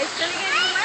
It's gonna get